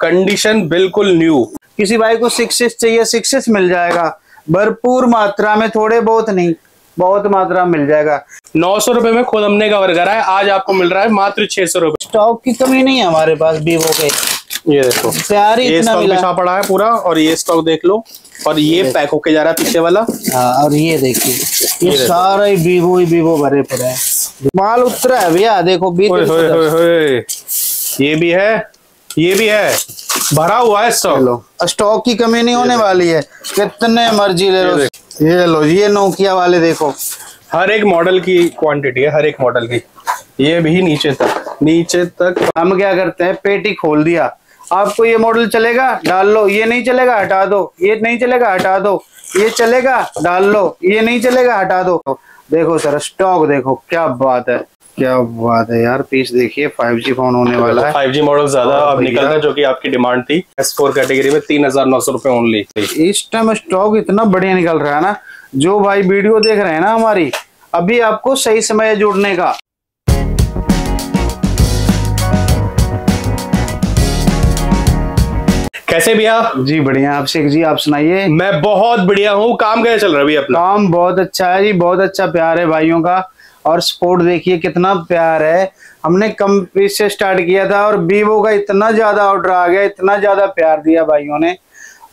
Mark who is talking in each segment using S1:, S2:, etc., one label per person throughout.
S1: Condition बिल्कुल new.
S2: किसी भाई को सिक्स चाहिए सिक्स मिल जाएगा। भरपूर मात्रा में थोड़े बहुत नहीं बहुत मात्रा मिल जाएगा।
S1: नौ सौ रुपए में खुद हमने कवर करा है आज आपको मिल रहा है मात्र छह सौ रुपए।
S2: स्टॉक की कमी नहीं है हमारे पास वीवो के।
S1: ये देखो
S2: प्यार
S1: ये
S2: इतना
S1: स्टॉक
S2: मिला।
S1: बिछा पड़ा है पूरा और ये स्टॉक देख लो और ये पैक होके जा रहा है पीछे वाला।
S2: हाँ और ये देखिए ये
S1: ये
S2: सारा ही वीवो ही वीवो भरे पड़े हैं। माल उतरा है भैया देखो
S1: ये भी है ये भी है। भरा हुआ है स्टॉक
S2: स्टॉक की कमी नहीं होने वाली है। कितने मर्ज़ी ले लो।
S1: ये
S2: ये लो ये नोकिया वाले देखो।
S1: हर एक मॉडल की क्वांटिटी है हर एक मॉडल की। ये भी नीचे तक नीचे तक।
S2: हम क्या करते हैं? पेटी खोल दिया। आपको ये मॉडल चलेगा? डाल लो। ये नहीं चलेगा? हटा दो। ये नहीं चलेगा? हटा दो। ये चलेगा? डाल लो। ये नहीं चलेगा? हटा दो। देखो सर स्टॉक देखो क्या बात है। क्या बात है यार पीस देखिए 5G फ़ोन होने वाला है।
S1: फाइव जी मॉडल ज़्यादा
S2: हाँ,
S1: अब निकल रहा है जो कि आपकी डिमांड थी। एस फोर कैटेगरी में तीन हज़ार नौ सौ रुपए ओनली
S2: इस टाइम स्टॉक इतना बढ़िया निकल रहा है ना जो भाई वीडियो देख रहे हैं ना हमारी अभी आपको सही समय जुड़ने का।
S1: कैसे भैया?
S2: जी बढ़िया। आप शेख जी आप सुनाइए।
S1: मैं बहुत बढ़िया हूँ। काम कैसे चल रहा है अभी अपना?
S2: काम बहुत अच्छा है जी बहुत अच्छा प्यार है भाइयों का। और सपोर्ट देखिए कितना प्यार है। हमने कम पीस से स्टार्ट किया था और वीवो का इतना ज़्यादा ऑर्डर आ गया इतना ज़्यादा प्यार दिया भाइयों ने।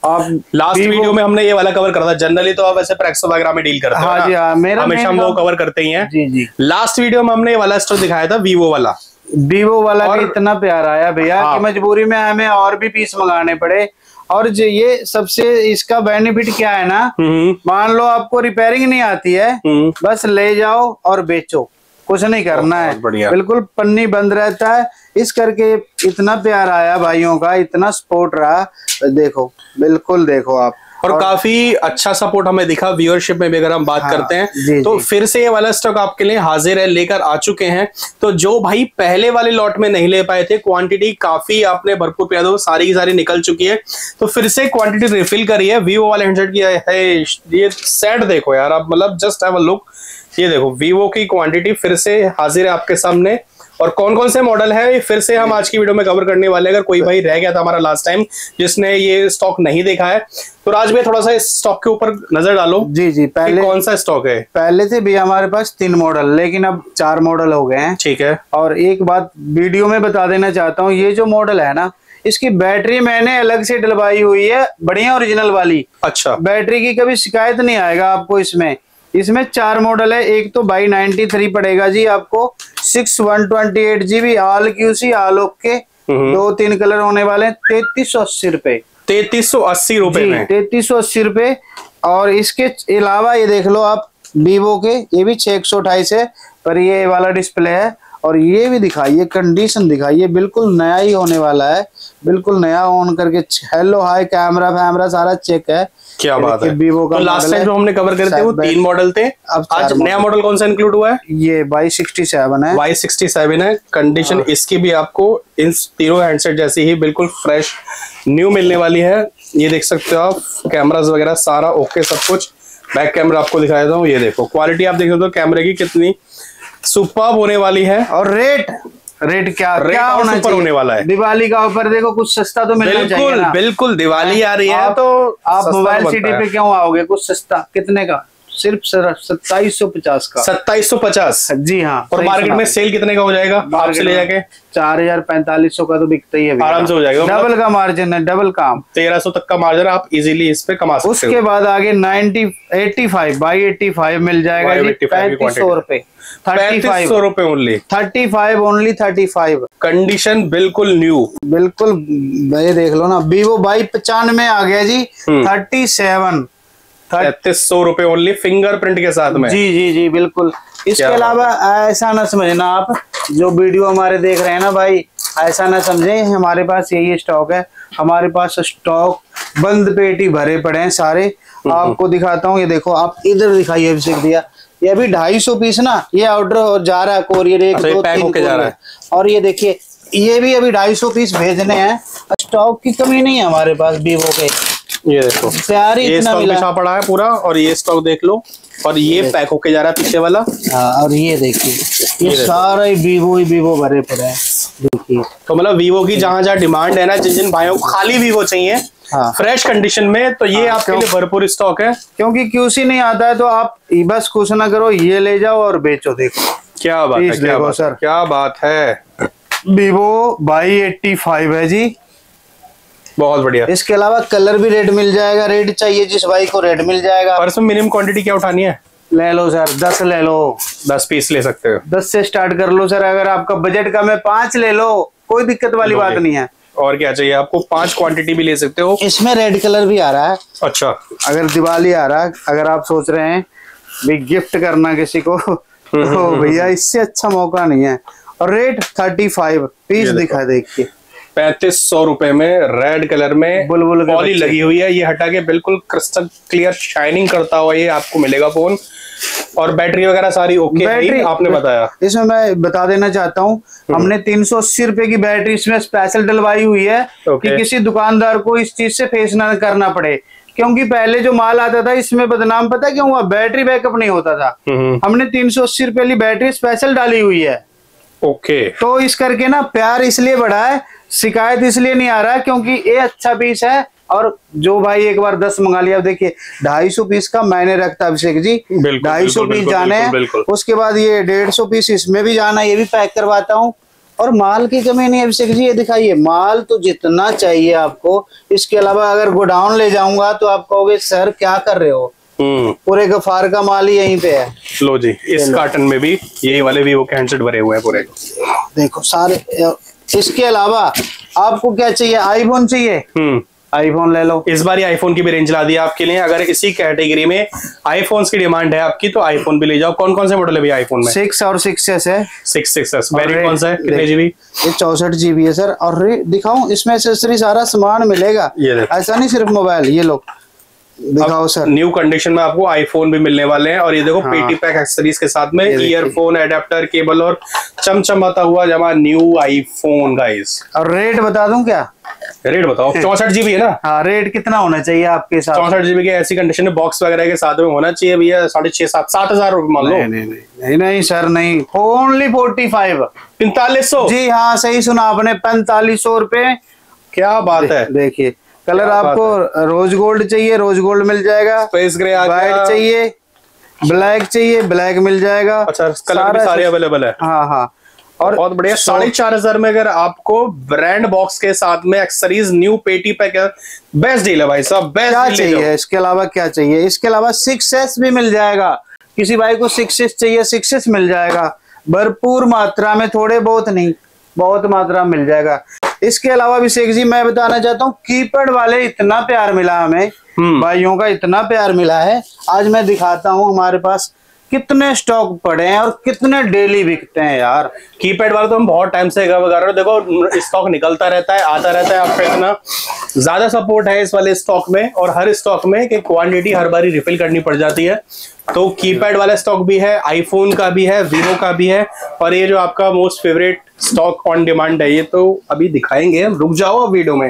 S2: आप
S1: लास्ट वीडियो में हमने ये वाला कवर करा था। जनरली तो आप ऐसे प्रैक्सो वगैरह में डील करते हो
S2: हाँ जी हाँ मेरा
S1: हमेशा हम वो कवर करते ही हैं।
S2: जी जी।
S1: लास्ट वीडियो में हमने ये वाला स्टोर दिखाया था वीवो वाला।
S2: वीवो वाला
S1: और-
S2: इतना प्यार आया भैया
S1: हाँ।
S2: कि मजबूरी में हमें और भी पीस मंगाने पड़े। और ये सबसे इसका बेनिफिट क्या है ना
S1: हम्म
S2: मान लो आपको रिपेयरिंग नहीं आती है
S1: हम्म।
S2: बस ले जाओ और बेचो। कुछ नहीं करना है। बिल्कुल पन्नी बंद रहता है। इस करके इतना प्यार आया भाइयों का इतना सपोर्ट रहा। देखो बिल्कुल देखो आप।
S1: और, काफ़ी अच्छा सपोर्ट हमें दिखा व्यूअरशिप में भी अगर हम बात
S2: हाँ,
S1: करते हैं
S2: जी,
S1: तो
S2: जी।
S1: फिर से ये वाला स्टॉक आपके लिए हाजिर है लेकर आ चुके हैं। तो जो भाई पहले वाले लॉट में नहीं ले पाए थे क्वांटिटी काफ़ी आपने भरपूर पिया दो सारी की सारी निकल चुकी है। तो फिर से क्वांटिटी रिफिल करी है वीवो वाले हैंडसेट की है ये सेट देखो यार आप मतलब जस्ट हैव अ लुक ये देखो वीवो की क्वांटिटी फिर से हाजिर है आपके सामने। और कौन कौन से मॉडल है फिर से हम आज की वीडियो में कवर करने वाले अगर कोई भाई रह गया था हमारा लास्ट टाइम जिसने ये स्टॉक नहीं देखा है तो राज भाई थोड़ा सा इस स्टॉक के ऊपर नज़र डालो
S2: जी जी पहले
S1: कौन सा स्टॉक है।
S2: पहले से भी हमारे पास तीन मॉडल लेकिन अब चार मॉडल हो गए हैं।
S1: ठीक है।
S2: और एक बात वीडियो में बता देना चाहता हूँ ये जो मॉडल है ना इसकी बैटरी मैंने अलग से डलवाई हुई है बढ़िया ओरिजिनल वाली।
S1: अच्छा।
S2: बैटरी की कभी शिकायत नहीं आएगा आपको इसमें। इसमें चार मॉडल है एक तो बाई नाइनटी थ्री पड़ेगा जी आपको six one twenty eight GB all QC all okay. दो तीन कलर होने वाले तैतीस सौ अस्सी रुपए।
S1: तैतीस सौ अस्सी रुपए
S2: तैतीस सौ अस्सी रुपए। और इसके अलावा ये देख लो आप वीवो के ये भी छह एक सौ अठाईस है पर ये वाला डिस्प्ले है। और ये भी दिखाइए कंडीशन दिखाइए बिल्कुल नया ही होने वाला है। बिल्कुल नया ऑन करके हेलो हाई कैमरा फैमरा सारा चेक है।
S1: क्या बात है।
S2: Vivo का
S1: तो लास्ट टाइम जो हमने कवर करे थे वो तीन मॉडल थे।
S2: अब
S1: आज नया मॉडल कौन सा इंक्लूड हुआ है?
S2: ये बाई सिक्सटी सेवन है।
S1: वाई सिक्सटी सेवन है। कंडीशन
S2: हाँ।
S1: इसकी भी आपको इन तीनों हैंडसेट जैसी ही बिल्कुल फ्रेश न्यू मिलने वाली है। ये देख सकते हो आप कैमराज वगैरह सारा ओके सब कुछ। बैक कैमरा आपको दिखा देता हूँ। ये देखो क्वालिटी आप देख सकते हो कैमरे की कितनी सुपर होने वाली है।
S2: और रेट रेट क्या
S1: रेट
S2: क्या होना
S1: सुपर
S2: चाहिए?
S1: होने वाला है।
S2: दिवाली का ऑफ़र देखो कुछ सस्ता तो मिलना चाहिए
S1: बिल्कुल
S2: ना।
S1: बिल्कुल दिवाली आ रही है तो
S2: आप मोबाइल
S1: तो
S2: सिटी पे क्यों आओगे? कुछ सस्ता कितने का? सिर्फ़ सत्ताईस सौ पचास का।
S1: सत्ताईस सौ पचास?
S2: जी हाँ
S1: और मार्केट में सेल कितने का हो जाएगा? आपसे ले जाके।
S2: चार हज़ार पैंतालीस सौ का तो बिकता ही है
S1: आराम से हो जाएगा,
S2: डबल का मार्जिन है डबल काम।
S1: तेरह सौ तक का मार्जिन आप इजीली इस पे कमा सकते
S2: उसके बाद आगे ninety eighty five by eighty five मिल जाएगा
S1: By
S2: जी
S1: 85 की
S2: पैंतीस सौ। रुपए।
S1: पैंतीस सौ रुपए only
S2: thirty five only thirty five.
S1: Condition बिल्कुल न्यू
S2: बिल्कुल ये देख लो ना वीवो बाई पचानवे आ गया जी
S1: हम्म।
S2: Thirty seven.
S1: तैतीस सौ रुपए ओनली फिंगरप्रिंट के साथ में।
S2: जी जी जी बिल्कुल। इसके अलावा ऐसा ना समझना आप जो वीडियो हमारे देख रहे हैं ना भाई ऐसा ना समझे हमारे पास यही स्टॉक है। हमारे पास स्टॉक बंद पेटी भरे पड़े हैं सारे।
S1: हम्म,
S2: आपको दिखाता हूँ ये देखो आप इधर दिखाइए अभिषेक दिया ये अभी ढाई सौ पीस ना ये ऑर्डर जा रहा है कोरियर एक
S1: अच्छा,
S2: दो तीन
S1: जा रहा
S2: courier। और ये देखिए ये भी अभी ढाई सौ पीस भेजने हैं। स्टॉक की कमी नहीं है हमारे पास वीवो के।
S1: ये देखो।
S2: प्यार
S1: ये
S2: इतना
S1: स्टॉक
S2: मिला।
S1: बिछा पड़ा है पूरा और ये स्टॉक देख लो और ये पैक होके जा रहा है पीछे वाला।
S2: हाँ और ये देखिए ये
S1: ये
S2: सारा ही वीवो ही वीवो भरे पड़े हैं। देखिए।
S1: तो मतलब वीवो की जहाँ जहाँ डिमांड है ना जिन जिन भाइयों को खाली वीवो चाहिए
S2: हाँ।
S1: फ्रेश कंडीशन में तो ये
S2: हाँ,
S1: आपके लिए भरपूर स्टॉक है।
S2: क्योंकि क्यूसी नहीं आता है तो आप बस कुछ ना करो ये ले जाओ और बेचो देखो।
S1: क्या बात है क्या बात
S2: सर।
S1: क्या बात है।
S2: वीवो बाई एट्टी फाइव है जी।
S1: बहुत बढ़िया।
S2: इसके अलावा कलर भी रेड मिल जाएगा। रेड चाहिए जिस भाई को रेड मिल जाएगा।
S1: और इसमें मिनिमम क्वांटिटी क्या उठानी है?
S2: ले लो सर दस ले लो।
S1: दस पीस ले सकते हो।
S2: दस से स्टार्ट कर लो सर अगर आपका बजट कम है पाँच ले लो। कोई दिक्कत वाली बात नहीं है।
S1: और क्या चाहिए? आपको पाँच क्वांटिटी भी ले सकते हो।
S2: इसमें रेड कलर भी आ रहा है।
S1: अच्छा।
S2: अगर दिवाली आ रहा है अगर आप सोच रहे हैं भी गिफ्ट करना किसी को तो भैया इससे अच्छा मौका नहीं है। और रेट थर्टी फाइव पीस
S1: दिखा
S2: देखिए।
S1: पैंतीस सौ रुपए में रेड कलर में
S2: बुलबुल
S1: पॉली लगी हुई है। ये हटा के बिल्कुल क्रिस्टल क्लियर शाइनिंग करता हुआ ये आपको मिलेगा फ़ोन और बैटरी वगैरह सारी ओके है आपने बताया।
S2: इसमें मैं बता देना चाहता हूँ हमने तीन सौ अस्सी रुपए की बैटरी इसमें स्पेशल डलवाई हुई है। कि किसी दुकानदार को इस चीज़ से फेस ना करना पड़े। क्योंकि पहले जो माल आता था इसमें बदनाम पता क्यों हुआ? बैटरी बैकअप नहीं होता था।
S1: हम्म,
S2: हमने तीन सौ अस्सी रुपए वाली बैटरी स्पेशल डाली हुई है।
S1: ओके
S2: तो इस करके ना प्यार इसलिए बढ़ा है शिकायत इसलिए नहीं आ रहा है क्योंकि ये अच्छा पीस है और जो भाई एक बार दस मंगा लिया देखिए ढाई सौ पीस का मैंने रखता अभिषेक जी। ढाई सौ पीस जाने हैं
S1: बिल्कुल, बिल्कुल।
S2: उसके बाद ये डेढ़ सौ पीस इसमें भी जाना है ये भी पैक करवाता हूँ। और माल की कमी नहीं अभिषेक जी ये दिखाइए माल तो जितना चाहिए आपको इसके अलावा अगर गोडाउन ले जाऊँगा तो आप कहोगे सर क्या कर रहे हो?
S1: हम्म।
S2: पूरे गफार का माल ही यहीं पे है।
S1: लो जी इस कार्टन में भी यही वाले वीवो के हैंडसेट भरे हुए हैं पूरे।
S2: देखो सारे इसके अलावा आपको क्या चाहिए? आईफोन चाहिए?
S1: हम्म।
S2: आईफोन ले लो।
S1: इस बार आईफोन की भी रेंज ला दी आपके लिए। अगर इसी कैटेगरी में आईफोन्स की डिमांड है आपकी तो आईफोन भी ले जाओ। कौन कौन से मॉडल है भैया आईफोन में?
S2: सिक्स और सिक्स एस है।
S1: सिक्स सिक्स
S2: और
S1: वेरिएंट
S2: रे-
S1: कौन सा है? कितने जीबी
S2: ये चौसठ जीबी है सर और दिखाऊँ इसमें एक्सेसरी सारा सामान मिलेगा।
S1: ये
S2: ऐसा नहीं सिर्फ़ मोबाइल ये लो। दिखाओ सर।
S1: न्यू कंडीशन में आपको आईफोन भी मिलने वाले हैं और ये देखो
S2: हाँ।
S1: पेटी पैक एक्सेसरीज के साथ में ईयरफोन एडेप्टर केबल और चमचमाता हुआ जमा न्यू आईफोन गाइस
S2: और रेट बता दूँ क्या?
S1: रेट बताओ। चौसठ जीबी है ना?
S2: हाँ रेट कितना होना चाहिए आपके साथ?
S1: चौसठ जीबी के ऐसी कंडीशन में बॉक्स वगैरह के साथ में होना चाहिए भैया साढ़े छह सात सात हज़ार रूपए मान लो।
S2: नहीं नहीं नहीं नहीं नहीं सर नहीं। ओनली फोर्टी फाइव
S1: पैंतालीस सौ?
S2: जी हाँ सही सुना आपने पैंतालीस सौ रुपए।
S1: क्या बात है।
S2: देखिए कलर आपको रोज गोल्ड चाहिए रोज गोल्ड मिल जाएगा।
S1: स्पेस ग्रे
S2: व्हाइट चाहिए ब्लैक चाहिए ब्लैक मिल जाएगा।
S1: अच्छा कलर भी
S2: सारे
S1: अवेलेबल है।
S2: हाँ हाँ। और
S1: बहुत बढ़िया साढ़े चार हज़ार में अगर आपको ब्रांड बॉक्स के साथ में एक्सरीज न्यू पेटी पैक बेस्ट डील है भाई साहब बेस्ट डील
S2: चाहिए? इसके अलावा क्या चाहिए? इसके अलावा सिक्स एस भी मिल जाएगा। किसी भाई को सिक्स एस चाहिए सिक्स एस मिल जाएगा। भरपूर मात्रा में थोड़े बहुत नहीं बहुत मात्रा में मिल जाएगा। इसके अलावा अभिषेक जी मैं बताना चाहता हूँ कीपैड वाले इतना प्यार मिला हमें
S1: हम्म।
S2: भाइयों का इतना प्यार मिला है आज मैं दिखाता हूँ हमारे पास कितने स्टॉक पड़े हैं और कितने डेली बिकते हैं यार?
S1: कीपैड वाला तो हम बहुत टाइम से वगैरह रहे हो। देखो स्टॉक निकलता रहता है आता रहता है आपका इतना ज़्यादा सपोर्ट है इस वाले स्टॉक में और हर स्टॉक में कि क्वांटिटी हर बारी रिफिल करनी पड़ जाती है। तो कीपैड वाला स्टॉक भी है आईफोन का भी है वीवो का भी है और ये जो आपका most favourite stock on demand है ये तो अभी दिखाएँगे हम। रुक जाओ वीडियो में।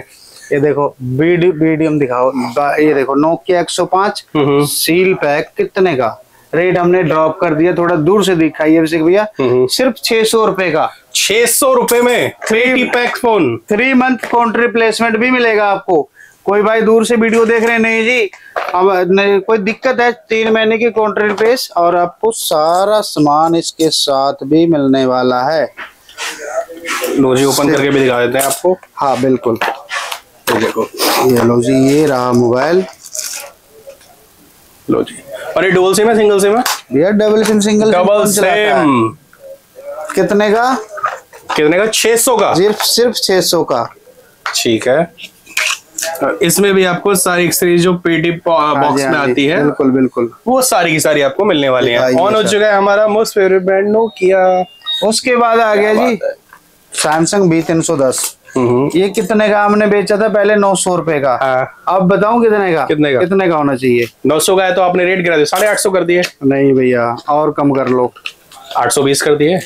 S2: ये देखो मीडियम दिखाओ। ये देखो नोकिया 105
S1: हम्म।
S2: सील पैक कितने का? रेट हमने ड्रॉप कर दिया थोड़ा दूर से दिखाइए अभिषेक भैया।
S1: हम्म।
S2: सिर्फ़ छह सौ रुपए का।
S1: छह सौ रुपए में three pack phone
S2: three month counter replacement भी मिलेगा आपको। कोई भाई दूर से वीडियो देख रहे हैं? नहीं जी। अब नहीं, कोई दिक्कत है? तीन महीने की काउंटर रिप्लेस और आपको सारा सामान इसके साथ भी मिलने वाला है।
S1: लो जी ओपन करके भी दिखा देते हैं आपको।
S2: हाँ बिल्कुल।
S1: देखो।
S2: ये लो जी ये रहा मोबाइल
S1: लो जी। और ये डबल सिम है सिंगल सिम है?
S2: भैया double SIM single
S1: double? SIM
S2: कितने का?
S1: कितने का? छह सौ का।
S2: सिर्फ़ सिर्फ़ छह सौ का।
S1: ठीक है। इसमें भी आपको सारी एक्सरीज जो पेटी
S2: हाँ
S1: बॉक्स में
S2: हाँ
S1: आती है
S2: बिल्कुल बिल्कुल।
S1: वो सारी की सारी आपको मिलने वाली है। ऑन हो चुका है हमारा मोस्ट फेवरेट ब्रांड नोकिया
S2: उसके बाद आ गया जी। सैमसंग बी तीन सौ दस। ये कितने का हमने बेचा था? पहले नौ सौ रुपये का।
S1: हाँ।
S2: अब बताऊँ कितने का?
S1: कितने का?
S2: कितने का होना चाहिए?
S1: नौ सौ का है तो आपने रेट गिरा दिया। साढ़े आठ सौ कर दिए।
S2: नहीं भैया और कम कर लो।
S1: आठ सौ बीस कर दिए।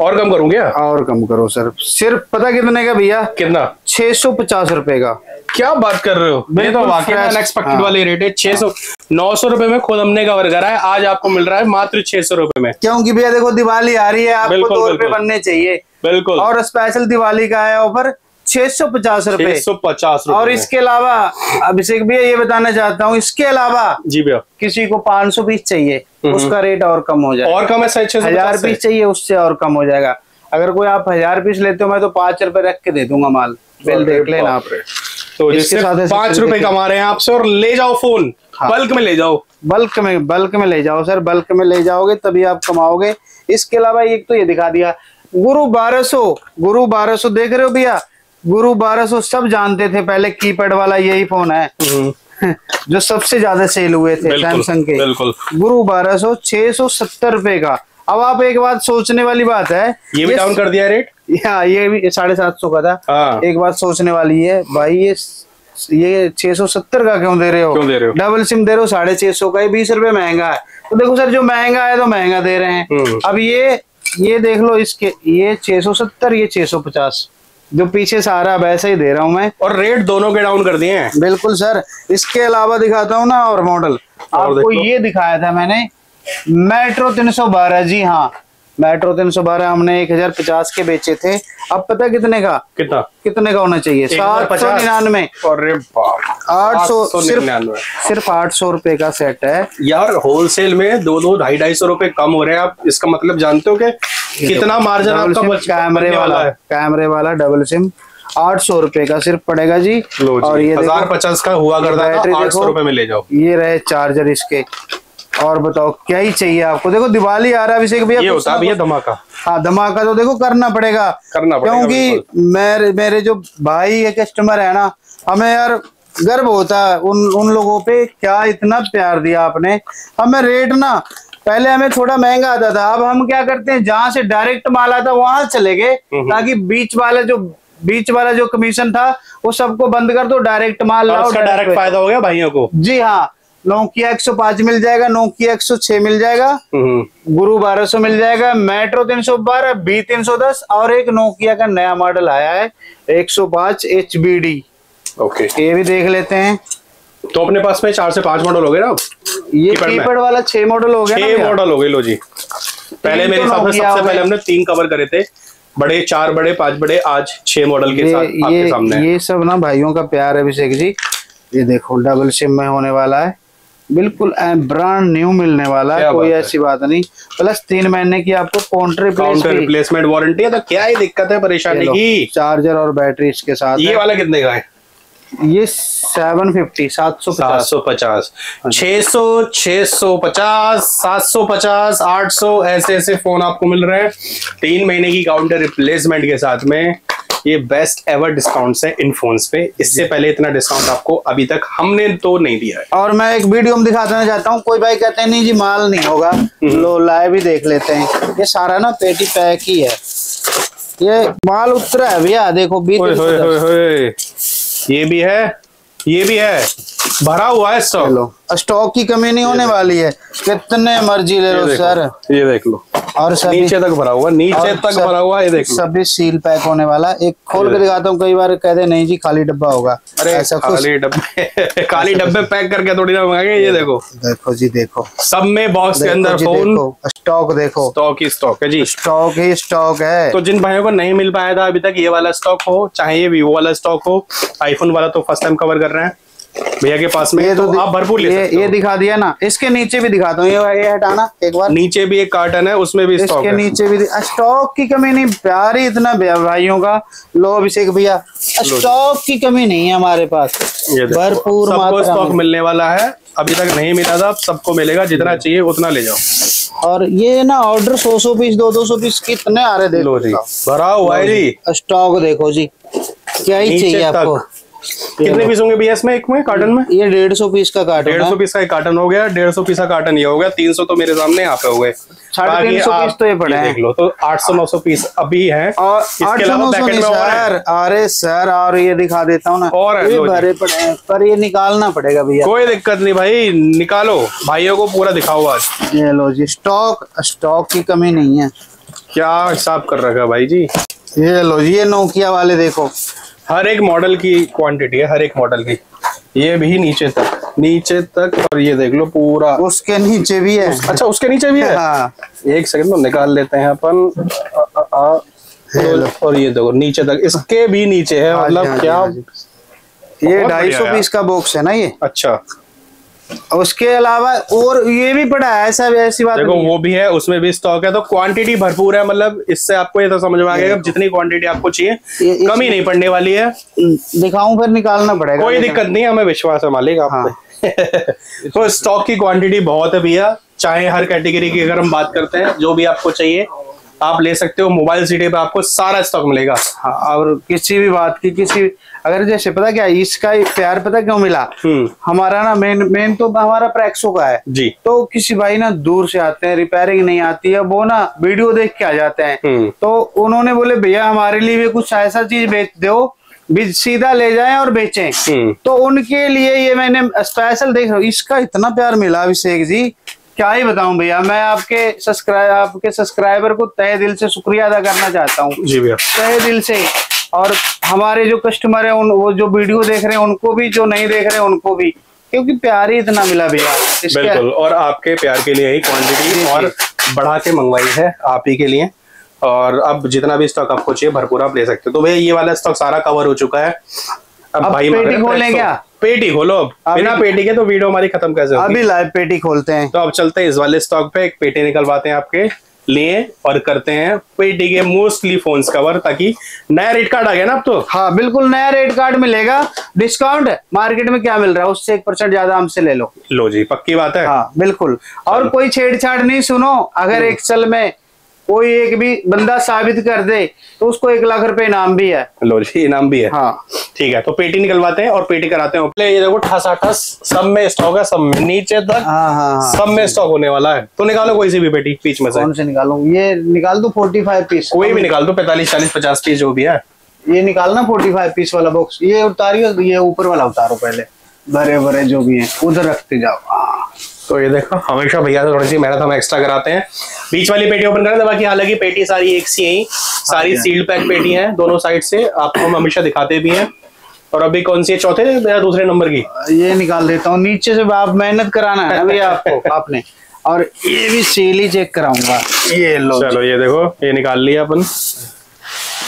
S1: और कम करूँ क्या?
S2: और कम करो सर। सिर्फ़ पता कितने का भैया?
S1: कितना?
S2: छह सौ पचास रुपए का।
S1: क्या बात कर रहे हो? ये तो वाकई में अनएक्सपेक्टेड
S2: हाँ।
S1: वाली रेट है। छह सौ नौ सौ रुपए में खुद हमने कवर करा है। आज आपको मिल रहा है मात्र छह सौ रुपए में।
S2: क्योंकि भैया देखो दिवाली आ रही है। आपको दो रुपए बनने चाहिए।
S1: बिल्कुल।
S2: और स्पेशल दिवाली का है ऑफ़र छह सौ पचास रूपए।
S1: सौ पचास
S2: और इसके अलावा अभिषेक भैया ये बताना चाहता हूँ इसके अलावा
S1: जी भैया।
S2: किसी को 500 पीस चाहिए
S1: हम्म।
S2: उसका रेट और कम हो जाएगा।
S1: और कम है
S2: हज़ार पीस चाहिए उससे और कम हो जाएगा। अगर कोई आप हज़ार पीस लेते हो मैं तो पाँच रुपए रख के दे दूँगा माल। बिल देख लेना आप।
S1: तो पाँच रुपए कमा रहे हैं आपसे और ले जाओ फ़ोन
S2: हाँ।
S1: बल्क में ले जाओ।
S2: बल्क में बल्क में ले जाओ सर बल्क में ले जाओगे तभी आप कमाओगे। इसके अलावा एक तो ये दिखा दिया गुरु 1200 गुरु 1200 देख रहे हो भैया? गुरु 1200 सब जानते थे पहले कीपैड वाला यही फ़ोन है। जो सबसे ज़्यादा सेल हुए थे सैमसंग के।
S1: बिल्कुल।
S2: गुरु 1200 छह सौ सत्तर रुपए का। अब आप एक बात सोचने वाली बात है
S1: ये भी डाउन कर दिया रेट
S2: हाँ ये भी साढ़े सात सौ का था।
S1: हाँ।
S2: एक बात सोचने वाली है भाई ये ये छह सौ सत्तर का क्यों दे रहे हो?
S1: क्यों दे रहे हो?
S2: डबल सिम दे रहे हो साढ़े छह सौ का ये बीस रुपए महँगा है। तो देखो सर जो महँगा है तो महँगा दे रहे हैं।
S1: हम्म।
S2: अब ये ये देख लो इसके ये छे सौ सत्तर ये छह सौ पचास। जो पीछे सारा वैसा ही दे रहा हूँ मैं।
S1: और रेट दोनों के डाउन कर दिए हैं।
S2: बिल्कुल सर इसके अलावा दिखाता हूँ ना और मॉडल आपको ये दिखाया था मैंने। मेट्रो तीन सौ बारह जी हाँ। मेट्रो तीन सौ बारह हमने एक हज़ार पचास के बेचे थे। अब पता कितने का?
S1: कितना?
S2: कितने का होना चाहिए? सात सौ निन्यानवे। आठ सौ सिर्फ़ सिर्फ़ आठ सौ रुपए का सेट है।
S1: यार होलसेल में दो दो ढाई ढाई सौ रुपये कम हो रहे हैं। आप इसका मतलब जानते हो कि कितना मार्जिन
S2: डबल
S1: आपका बच-
S2: कैमरे वाला कैमरे वाला डबल सिम आठ सौ रुपये का सिर्फ़ पड़ेगा जी। और ये
S1: हज़ार पचास का हुआ करता है आठ सौ। रुपए में ले जाओ।
S2: ये रहे चार्जर इसके। और बताओ क्या ही चाहिए आपको? देखो दिवाली आ रहा है अभिषेक भैया
S1: होता भैया धमाका।
S2: हाँ धमाका तो देखो करना पड़ेगा।
S1: करना पड़ेगा,
S2: क्योंकि मेरे मेरे जो भाई है कस्टमर है ना हमें यार गर्व होता है उन उन लोगों पे क्या इतना प्यार दिया आपने। हमें रेट ना पहले हमें थोड़ा महँगा आता था अब हम क्या करते हैं जहाँ से डायरेक्ट माल आता वहाँ चले गए ताकि बीच वाला जो बीच वाला जो कमीशन था वो सबको बंद कर दो डायरेक्ट माल लाओ
S1: डायरेक्ट फ़ायदा हो गया भाइयों को।
S2: जी हाँ नोकिया 105 मिल जाएगा नोकिया 106 मिल जाएगा
S1: हम्म,
S2: गुरु 1200 मिल जाएगा मेट्रो 312 बी 310 और एक नोकिया का नया मॉडल आया है 105 एच बी डी।
S1: ओके।
S2: ये भी देख लेते हैं।
S1: तो अपने पास में चार से पाँच मॉडल हो गए ना
S2: ये
S1: कीपैड
S2: वाला छह मॉडल हो गया
S1: छह मॉडल हो गए लो जी। पहले मेरे
S2: तो
S1: हिसाब से सबसे पहले हमने तीन कवर करे थे। बड़े चार बड़े पाँच बड़े आज छह मॉडल के साथ आपके सामने
S2: ये सब ना भाइयों का प्यार है अभिषेक जी। ये देखो डबल सिम में होने वाला है। बिल्कुल ब्रांड न्यू मिलने वाला है कोई ऐसी बात नहीं। प्लस तीन महीने की आपको काउंटर
S1: काउंटर रिप्लेसमेंट वारंटी है तो क्या ही दिक्कत है परेशानी की?
S2: चार्जर और बैटरी इसके साथ
S1: ये वाला कितने का है?
S2: ये सेवन फिफ्टी सात सौ
S1: सात सौ पचास। छह सौ छह सौ पचास सात सौ पचास आठ सौ ऐसे ऐसे फ़ोन आपको मिल रहे हैं। तीन महीने की काउंटर रिप्लेसमेंट के साथ में। ये बेस्ट एवर डिस्काउंट्स है इन फोन्स पे। इससे पहले इतना डिस्काउंट आपको अभी तक हमने तो नहीं दिया है।
S2: और मैं एक वीडियो में दिखा देना चाहता हूँ। कोई भाई कहते हैं नहीं जी माल नहीं होगा।
S1: हम्म।
S2: लो लाए भी देख लेते हैं। ये सारा ना पेटी पैक ही है। ये माल उतरा है भैया देखो
S1: होए ये भी है ये भी है। भरा हुआ है स्टॉक
S2: स्टॉक की कमी नहीं होने वाली है। कितने मर्ज़ी ले लो सर।
S1: ये देख लो।
S2: और सभी
S1: नीचे तक भरा हुआ नीचे तक
S2: सब-
S1: भरा हुआ ये देख लो।
S2: सभी सील पैक होने वाला। एक खोल के दिखाता हूँ कई बार कहते हैं नहीं जी खाली डब्बा होगा।
S1: अरे
S2: ऐसा
S1: खाली डब्बे खाली डब्बे पैक करके थोड़ी ना मंगाएँगे ये देखो
S2: देखो। जी देखो।
S1: सब में बॉक्स के अंदर फ़ोन
S2: स्टॉक देखो
S1: स्टॉक ही स्टॉक है जी।
S2: स्टॉक ही स्टॉक है।
S1: तो जिन भाइयों को नहीं मिल पाया था अभी तक ये वाला स्टॉक हो चाहे ये वीवो वाला स्टॉक हो आईफोन वाला तो फ़र्स्ट टाइम कवर कर रहे हैं। भैया के पास में
S2: ये
S1: तो,
S2: तो
S1: आप भरपूर ले
S2: ये
S1: सकते
S2: ये दिखा दिया ना। इसके नीचे भी दिखाता हूँ। ये ये हटाना एक बार।
S1: नीचे भी एक कार्टन है उसमें भी स्टॉक
S2: इसके नीचे भी स्टॉक की कमी नहीं प्यार ही इतना भाइयों का। लो अभिषेक भैया। स्टॉक की कमी नहीं है हमारे पास। भरपूर
S1: सबको स्टॉक मिलने वाला है। अभी तक नहीं मिला था सबको मिलेगा जितना चाहिए उतना ले जाओ।
S2: और ये ना ऑर्डर सौ सौ पीस दो दो सौ पीस कितने आ रहे
S1: लो जी। भरा हुआ है जी।
S2: स्टॉक देखो जी। क्या ही चाहिए आपको?
S1: कितने पीस होंगे भैया इसमें एक में कार्टन में?
S2: ये डेढ़ सौ पीस का कार्टून
S1: डेढ़ सौ पीस का एक कार्टन हो गया डेढ़ सौ पीस का कार्टन ये हो गया तीन सौ तो मेरे सामने यहाँ पे हो गए।
S2: साढ़े तीन सौ पीस तो ये पड़े हैं।
S1: देख लो तो आठ सौ नौ सौ पीस अभी है।
S2: और आठ सौ नौ सौ सर। अरे सर और ये दिखा देता हूँ ना।
S1: और
S2: ये भरे पड़े हैं पर ये निकालना पड़ेगा भैया।
S1: कोई दिक्कत नहीं भाई निकालो। भाइयों को पूरा दिखाओ आज।
S2: ये लो जी स्टॉक स्टॉक की कमी नहीं है।
S1: क्या हिसाब कर रखा भाई जी?
S2: ये लो जी ये नोकिया वाले देखो।
S1: हर एक मॉडल की क्वांटिटी है हर एक मॉडल की। ये भी नीचे तक नीचे तक और ये देख लो पूरा।
S2: उसके नीचे भी है।
S1: अच्छा उसके नीचे भी है?
S2: हाँ।
S1: एक सेकंड में निकाल लेते हैं अपन। आ, आ, आ,
S2: हेलो।
S1: और ये देखो नीचे तक इसके भी नीचे है
S2: हाँ जी, हाँ
S1: मतलब क्या
S2: हाँ ये ढाई सौ। पीस का बॉक्स है ना ये?
S1: अच्छा।
S2: उसके अलावा और ये भी पड़ा है ऐसा ऐसी बात
S1: देखो वो भी है उसमें भी स्टॉक है तो क्वांटिटी भरपूर है मतलब इससे आपको ये तो समझ में आ गया जितनी क्वांटिटी आपको चाहिए कमी नहीं पड़ने वाली है।
S2: दिखाऊँ फिर निकालना पड़ेगा
S1: कोई दिक्कत नहीं है हमें विश्वास है मालिक आप
S2: हाँ।
S1: तो स्टॉक की क्वांटिटी बहुत है भैया चाहे हर कैटेगरी की अगर हम बात करते हैं जो भी आपको चाहिए आप ले सकते हो मोबाइल सिटी पे आपको सारा स्टॉक मिलेगा।
S2: हाँ और किसी भी बात की किसी अगर जैसे पता क्या इसका प्यार पता क्यों मिला?
S1: हम्म।
S2: हमारा ना मेन मेन तो हमारा प्रैक्सो का है।
S1: जी।
S2: तो किसी भाई ना दूर से आते हैं रिपेयरिंग नहीं आती है वो ना वीडियो देख के आ जाते हैं।
S1: हम्म।
S2: तो उन्होंने बोले भैया हमारे लिए भी कुछ ऐसा चीज़ बेच दो भी सीधा ले जाएँ और बेचें।
S1: हम्म।
S2: तो उनके लिए ये मैंने स्पेशल देख रहा हूँ इसका इतना प्यार मिला अभिषेक जी क्या ही बताऊँ भैया मैं आपके सब्सक्राइब आपके सब्सक्राइबर को तय दिल से शुक्रिया अदा करना चाहता हूँ।
S1: जी भैया।
S2: तहे दिल से। और हमारे जो कस्टमर है उन वो जो वीडियो देख रहे हैं उनको भी जो नहीं देख रहे हैं उनको भी। क्योंकि प्यार ही इतना मिला भैया।
S1: बिल्कुल और आपके प्यार के लिए ही क्वांटिटी और बढ़ा के मंगवाई है आप ही के लिए। और अब जितना भी स्टॉक आपको चाहिए भरपूर आप ले सकते हो। तो भैया ये वाला स्टॉक सारा कवर हो चुका है। अब
S2: अब
S1: भाई
S2: पेटी खोलें क्या?
S1: पेटी खोलो। अब बिना पेटी के तो वीडियो हमारी खत्म कैसे होगी?
S2: अभी लाइव पेटी खोलते हैं।
S1: तो अब चलते हैं इस वाले स्टॉक पे। एक पेटी निकलवाते हैं आपके लिए और करते हैं पेटी के मोस्टली फ़ोन कवर ताकि नया रेट कार्ड आ गया ना अब तो।
S2: हाँ बिल्कुल नया रेट कार्ड मिलेगा। डिस्काउंट मार्केट में क्या मिल रहा है उससे एक परसेंट ज़्यादा हमसे ले लो।
S1: लो जी पक्की बात है।
S2: हाँ बिल्कुल। और कोई छेड़छाड़ नहीं सुनो अगर एक्सल में कोई एक भी बंदा साबित कर दे तो उसको एक लाख रुपए इनाम भी है।
S1: लो जी इनाम भी है।
S2: हाँ।
S1: ठीक है तो पेटी निकलवाते हैं और पेटी कराते हैं। पहले ये देखो ठसा ठस सब में स्टॉक है सब में नीचे तक
S2: हाँ हाँ हाँ।
S1: सब में स्टॉक होने वाला है। तो निकालो कोई सी भी पेटी बीच में से।
S2: कौन से निकालूं? ये निकाल दो फोर्टी फाइव पीस
S1: कोई भी निकाल दो पैंतालीस चालीस पचास पीस जो भी है।
S2: ये निकालना फोर्टी फाइव पीस वाला बॉक्स ये उतारियो ये ऊपर वाला उतारो पहले। भरे भरे जो भी है उधर रखते जाओ।
S1: तो ये देखो हमेशा भैया से थोड़ी सी मेहनत हम एक्स्ट्रा कराते हैं। बीच वाली पेटी ओपन करें बाकी हालाँकि पेटी सारी एक सी यही सारी
S2: हाँ।
S1: सील्ड पैक पेटी है दोनों साइड से आपको हम हमेशा दिखाते भी हैं। और अभी कौन सी है? चौथे या दूसरे नंबर की?
S2: ये निकाल देता हूँ नीचे से आप मेहनत कराना है भैया आपको आपने। और ये भी सील ही चेक कराऊँगा। ये लो
S1: चलो ये देखो ये निकाल लिया अपन।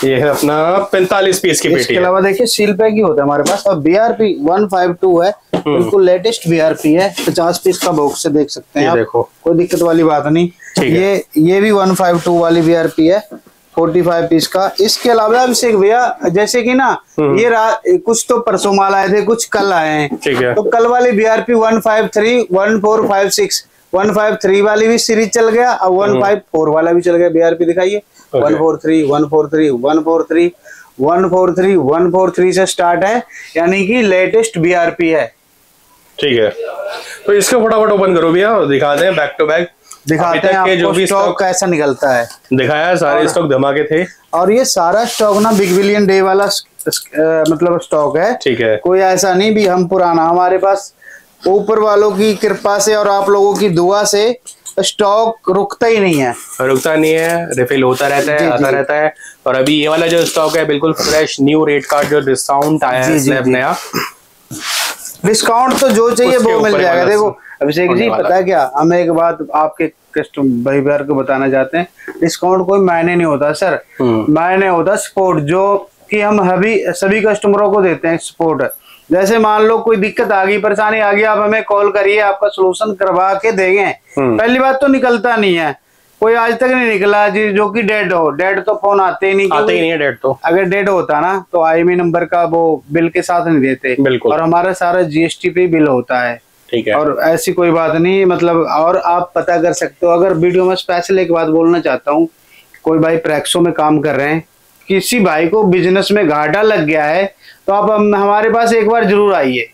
S1: ये है अपना पैंतालीस पीस की पेटी
S2: इसके अलावा देखिए सील पैक ही होता है हमारे पास। और B R P one five two है।
S1: हम्म।
S2: बिल्कुल लेटेस्ट बी आर पी है। पचास पीस का बॉक्स से देख सकते हैं
S1: ये
S2: आप।
S1: देखो।
S2: कोई दिक्कत वाली बात नहीं। ये ये भी वन फाइव टू वाली बी आर पी है। फोर्टी फाइव पीस का। इसके अलावा अभिषेक भैया जैसे कि ना
S1: हम्म।
S2: ये कुछ तो परसों माल आए थे कुछ कल आए हैं।
S1: ठीक है।
S2: तो कल वाली B R P one five three one four five six one five three वाली भी सीरीज़ चल गया। और वन फाइव फोर वाला भी चल गया। बी आर पी दिखाइए. One four three one four three one four three one four three one four three से स्टार्ट है यानी कि लेटेस्ट बी आर पी है।
S1: ठीक है। तो इसको फटाफट ओपन करो भैया और दिखा दें बैक टू बैक
S2: दिखाते हैं
S1: के जो भी
S2: स्टॉक कैसा निकलता है।
S1: दिखाया है, सारे स्टॉक धमाके थे।
S2: और ये सारा स्टॉक ना बिग बिलियन डे वाला मतलब स्टॉक है।
S1: ठीक है।
S2: कोई ऐसा नहीं भी हम पुराना हमारे पास ऊपर वालों की कृपा से और आप लोगों की दुआ से स्टॉक रुकता ही नहीं है।
S1: रुकता नहीं है रिफिल होता रहता
S2: जी,
S1: है आता
S2: जी।
S1: रहता है। और अभी ये वाला जो स्टॉक है बिल्कुल फ्रेश न्यू रेट कार्ड जो डिस्काउंट आया है स्लैब नया
S2: डिस्काउंट तो जो चाहिए वो मिल जाएगा। देखो अभिषेक जी पता है क्या? हम एक बात आपके कस्टम भाई बार को बताना चाहते हैं। डिस्काउंट कोई मायने नहीं होता सर
S1: हम्म।
S2: मायने होता सपोर्ट जो कि हम अभी सभी कस्टमरों को देते हैं सपोर्ट जैसे मान लो कोई दिक्कत आ गई परेशानी आ गई आप हमें कॉल करिए आपका सोल्यूशन करवा के देंगे।
S1: हम्म।
S2: पहली बात तो निकलता नहीं है। कोई आज तक नहीं निकला जी जो कि डेड हो। डेड तो फ़ोन आते ही नहीं
S1: आते ही नहीं है डेट तो।
S2: अगर डेड होता ना तो आई नंबर का वो बिल के साथ नहीं देते।
S1: बिल्कुल।
S2: और हमारा सारा जीएसटी पे बिल होता है।
S1: ठीक है।
S2: और ऐसी कोई बात नहीं मतलब और आप पता कर सकते हो अगर वीडियो में स्पेशल एक बात बोलना चाहता हूँ कोई भाई प्रैक्सो में काम कर रहे हैं किसी भाई को बिज़नेस में घाटा लग गया है तो आप हम, हमारे पास एक बार ज़रूर आइए।